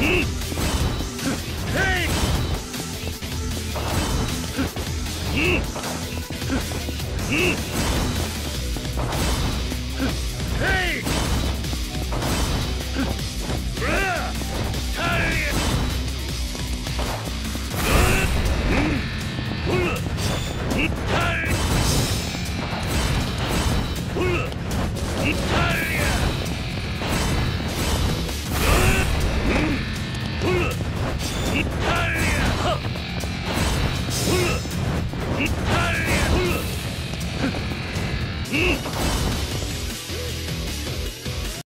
Hey! Mm-hmm.